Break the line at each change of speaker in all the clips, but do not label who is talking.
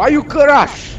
Why you crash?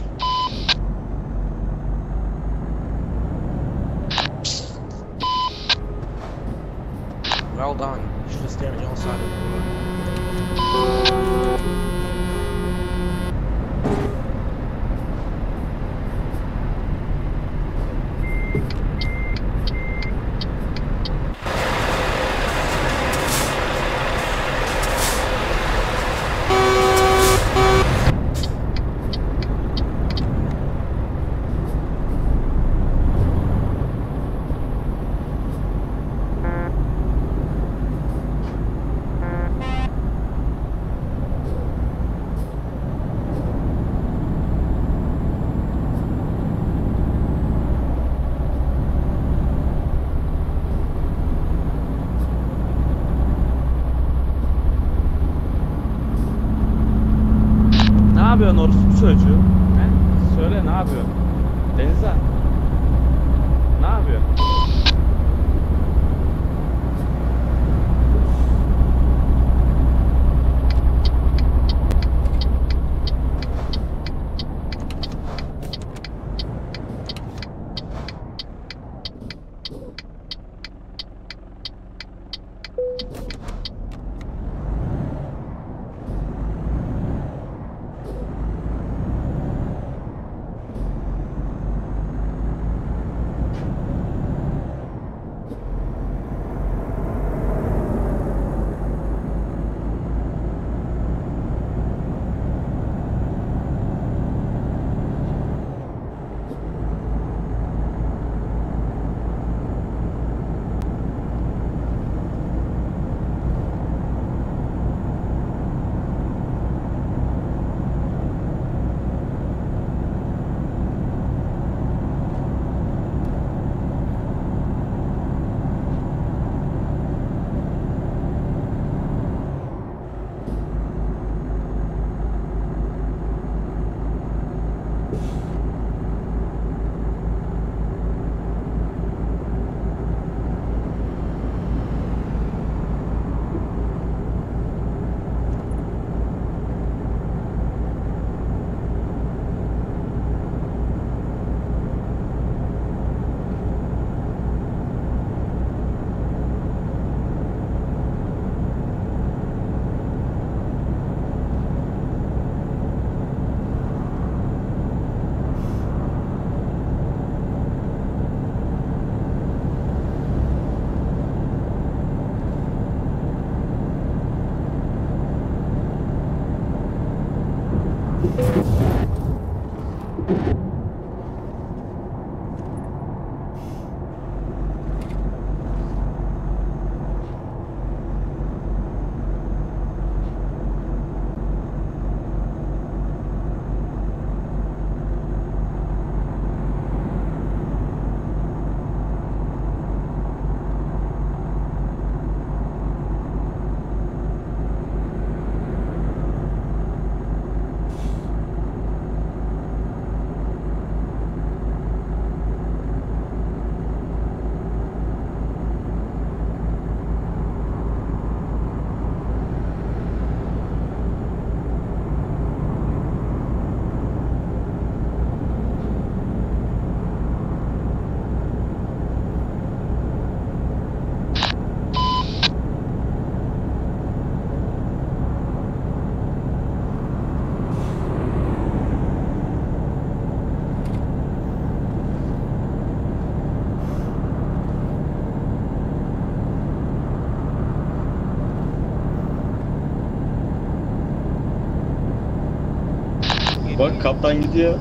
Kaptan gidiyor.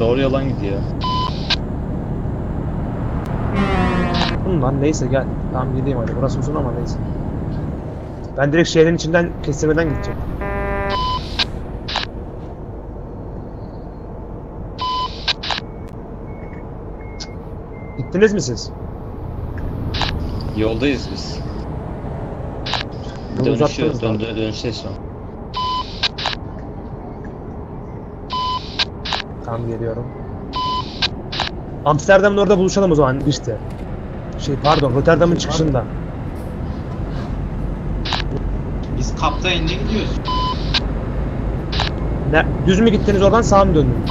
Doğru yalan gidiyor.
Lan neyse gel. Tamam gideyim hadi. Burası uzun ama neyse. Ben direkt şehrin içinden kestirmeden gideceğim. Gittiniz mi siz?
Yoldayız biz.
Yolu
Dönüşüyor.
uzattınız
Dön, dön, dönüşteyiz şu
Tamam geliyorum. Amsterdam'ın orada buluşalım o zaman işte. Şey pardon Rotterdam'ın çıkışında.
Biz kapta ince gidiyoruz.
Ne, düz mü gittiniz oradan sağ mı döndünüz?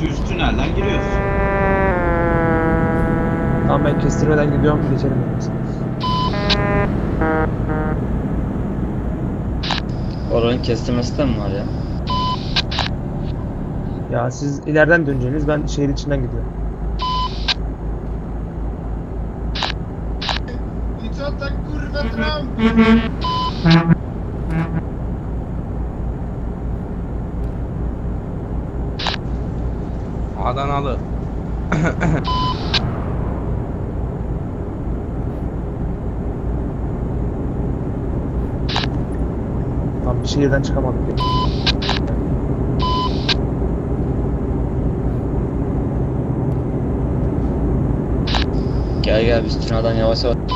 Düz tünelden giriyoruz.
Tamam ben kestirmeden gidiyorum geçelim.
Oranın kestirmesi de mi var ya?
Ya siz ileriden döneceğiniz ben şehir içinden gidiyorum.
I co tak kurwa Trump?
Adanalı.
Tam bir şehirden çıkamadık. ya.
Gel gel biz tünelden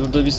Şurada bir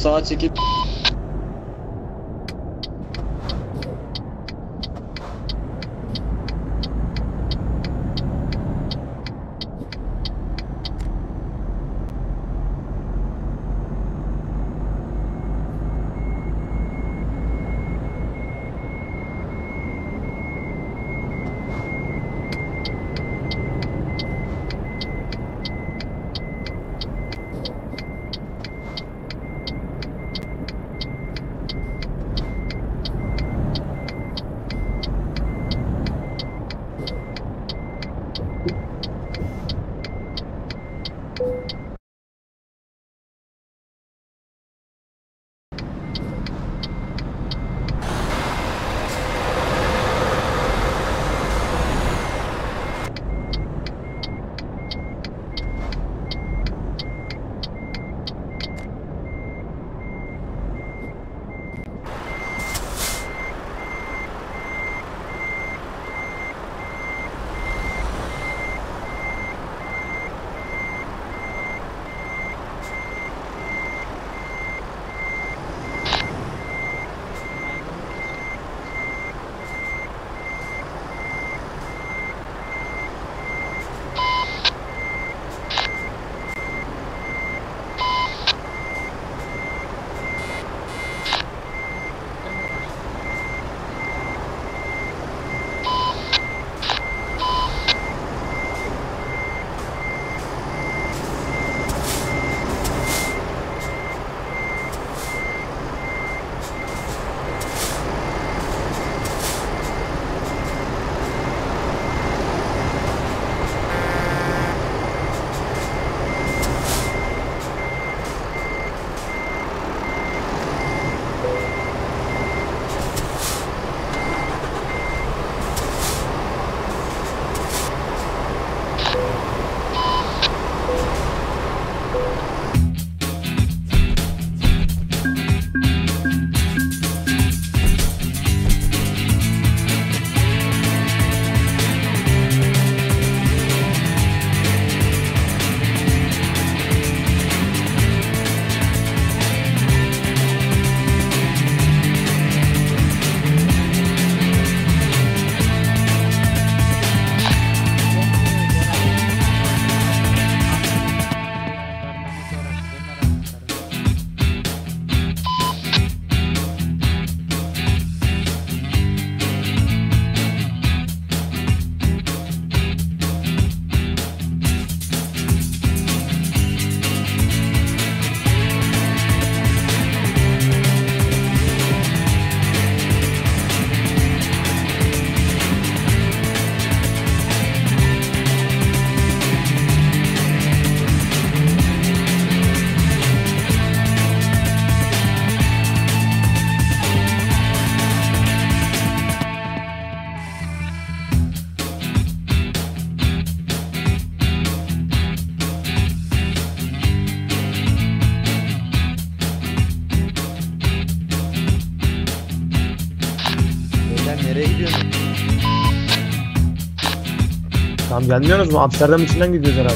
gelmiyorsunuz mu? Amsterdam içinden gidiyoruz herhalde.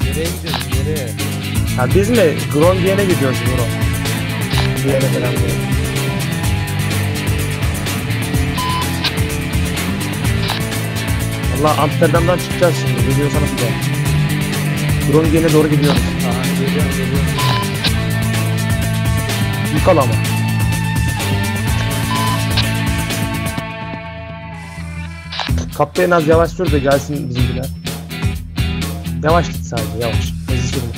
Nereye gidiyorsun? Nereye?
Ha biz mi? Grondien'e gidiyoruz bro. Diğerine falan diyor. Allah Amsterdam'dan çıkacağız şimdi. Geliyorsanız da. Grondien'e doğru gidiyoruz.
Aa geliyorum geliyorum.
Yıkal ama. Kaptan az yavaş sür de gelsin bizimkiler. Yavaş git sadece yavaş. Hızlı sürme.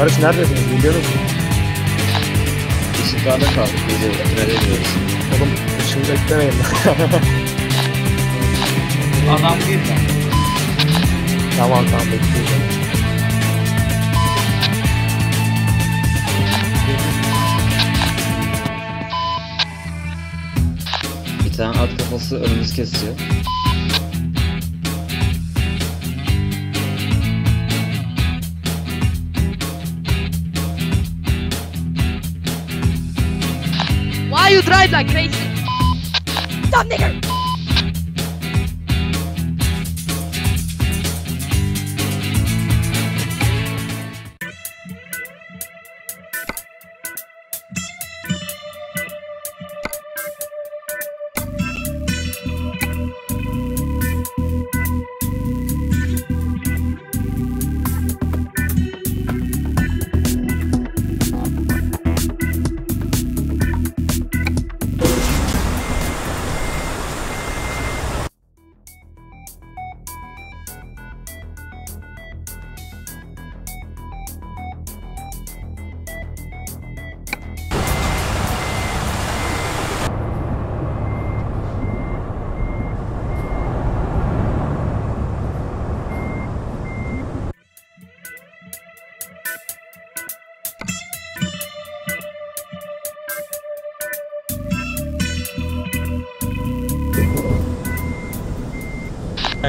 Barış neredesiniz? Geliyor musun?
Işıklarda kaldık. Geliyoruz. Nereye gidiyoruz?
Oğlum ışığı beklemeyin.
Adam değil de.
Tamam tamam bekliyorum.
Bir tane at kafası önümüz kesiyor.
Why you drive like crazy? Stop, nigger!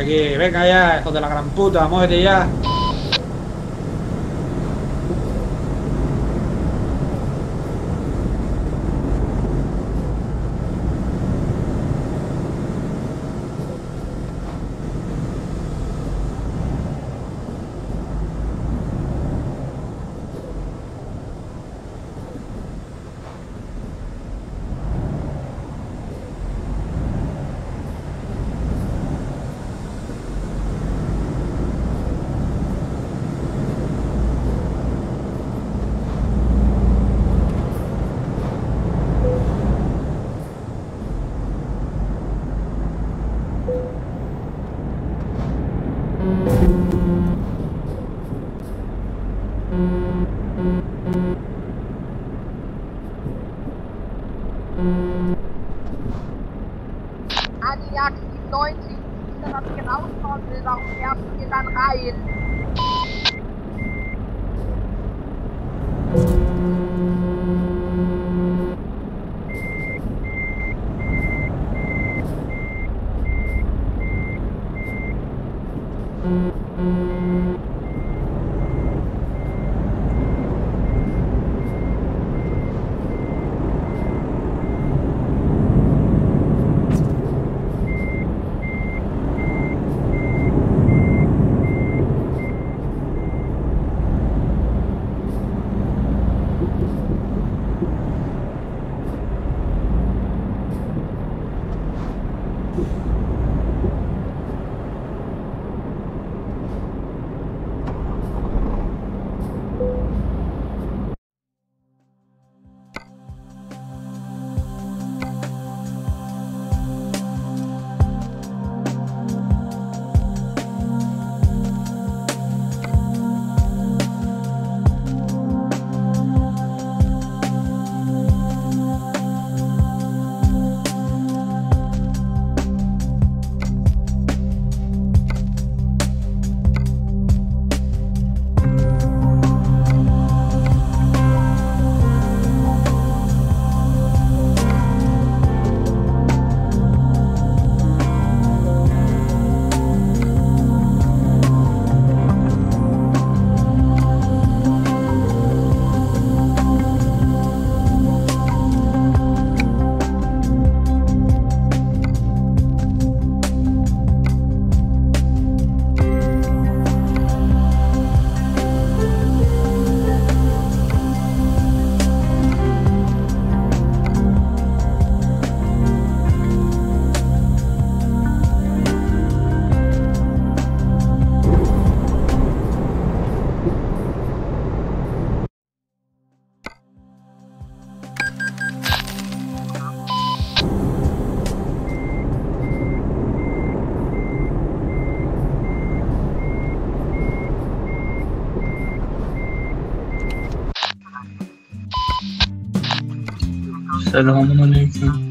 Venga ya, hijo de la gran puta, muévete ya.
Talaga naman yun.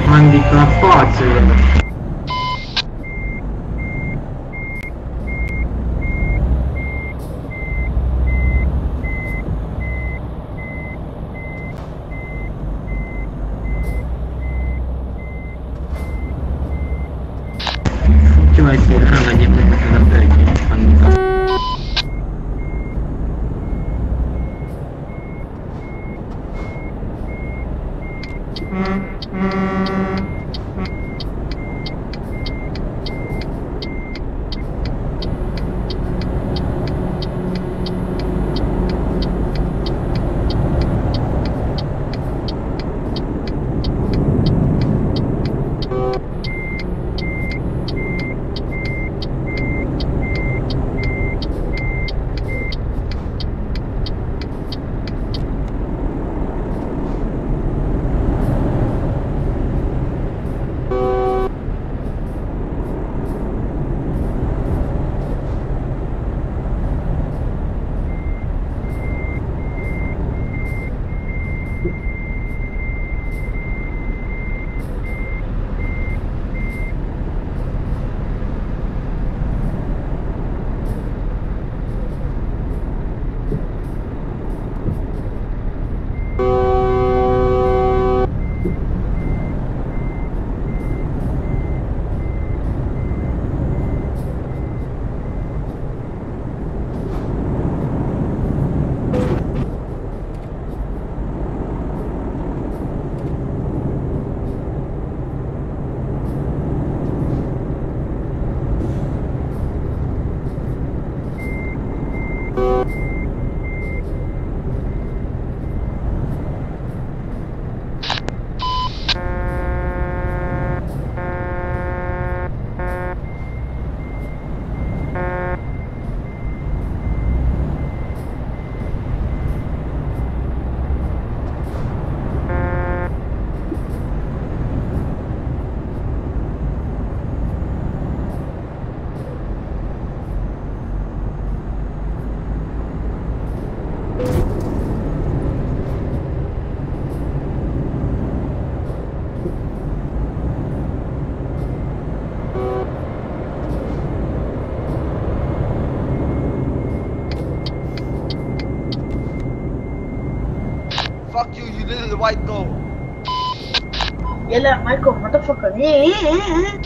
handicapaților. Yell
at Michael, motherfucker.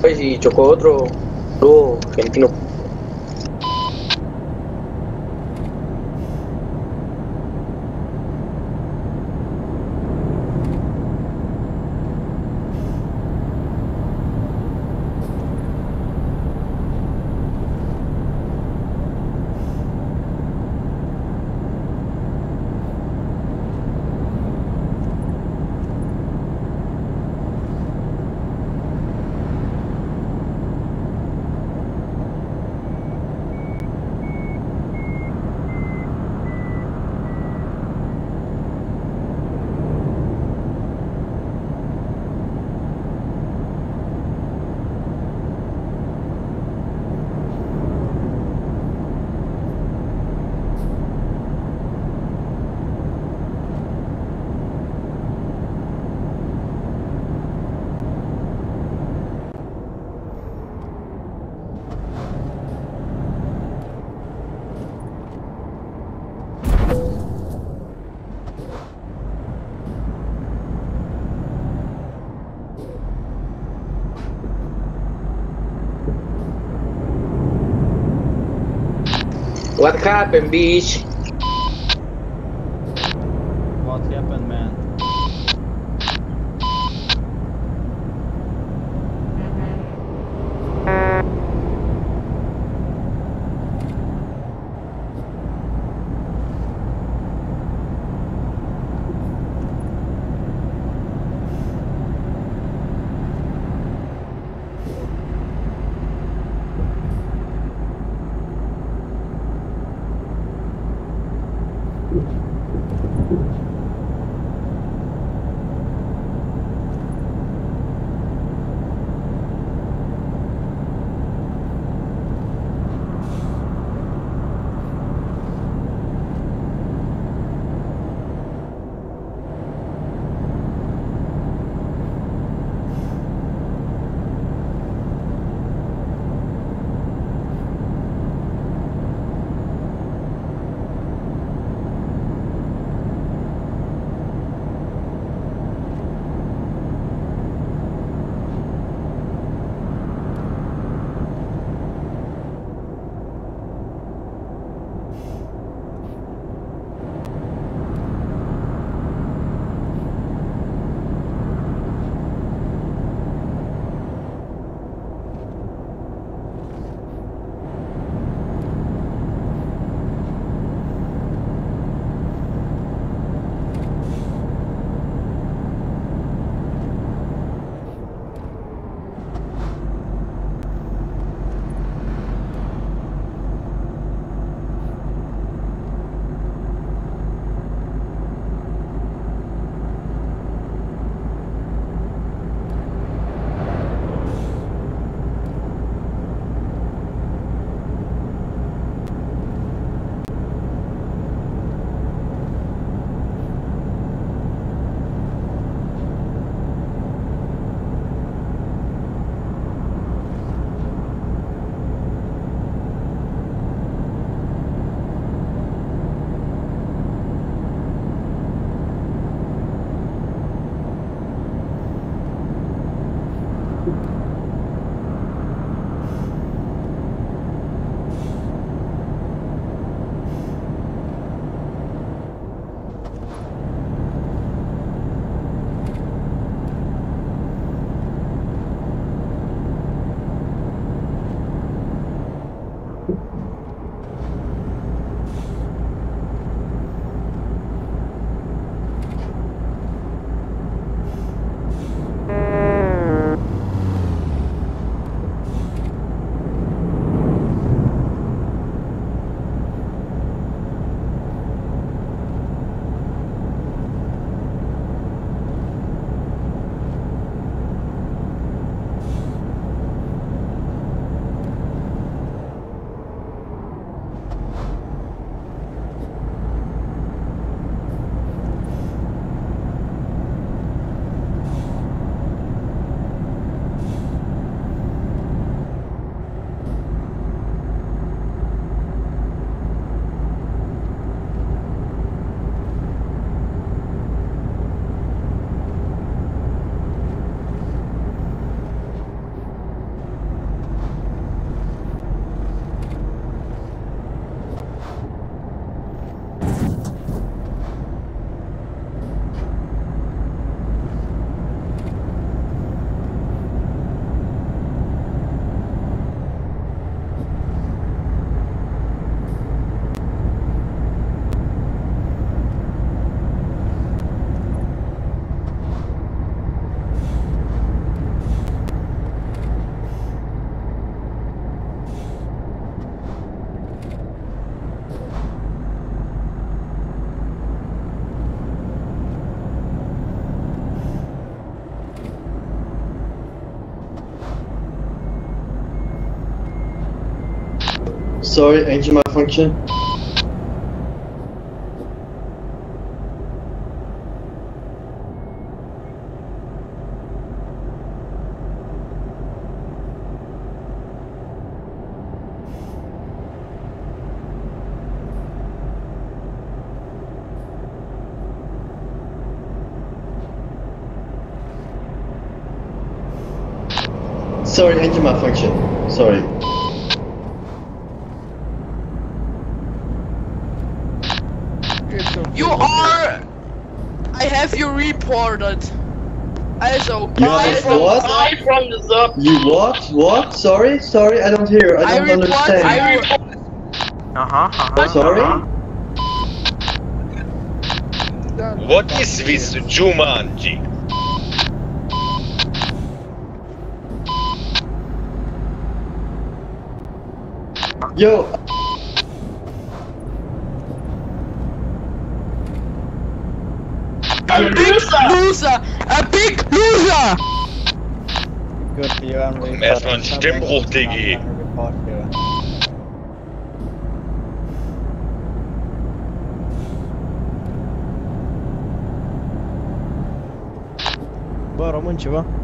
Pues y chocó otro, luego argentino. What happened, bitch?
Sorry, engine malfunction. Sorry, engine malfunction. Sorry.
You are. I have you reported. Also,
You
I
have
from,
what?
I from the sub.
You what? What? Sorry? Sorry, I don't hear. I
I
don't
report.
understand.
I report. Uh huh.
Sorry?
What is this Jumanji?
Yo,
A big loser. A big loser.
Good for you, I'm
Erstmal ein Stimmbruch, Diggi.
Bă, român ceva?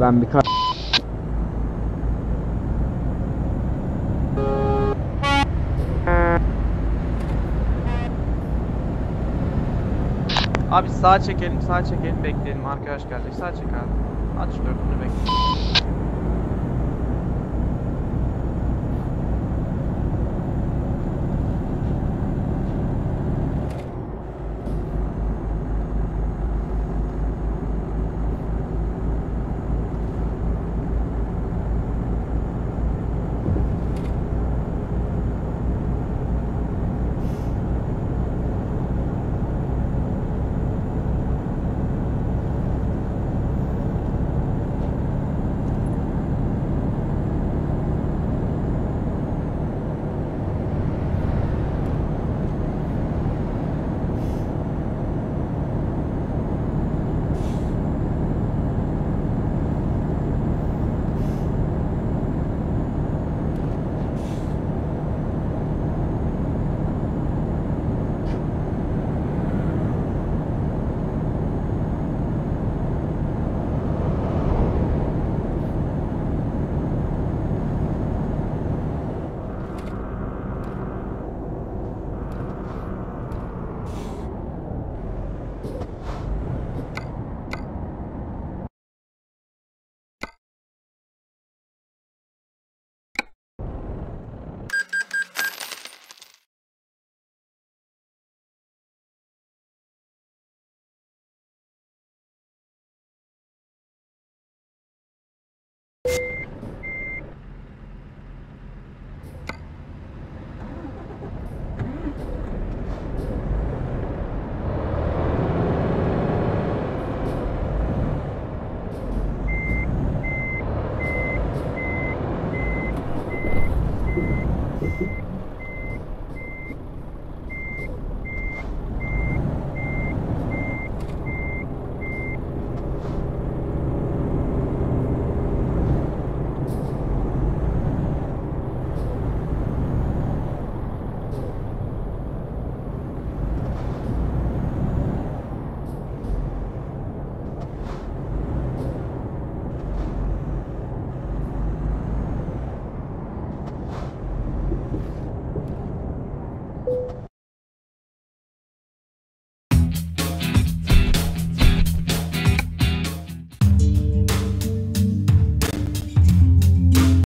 Ben bir kar...
Abi sağa çekelim, sağa çekelim, bekleyelim. Arkadaş gelecek. Sağa çek abi. Aç dördünü bekle.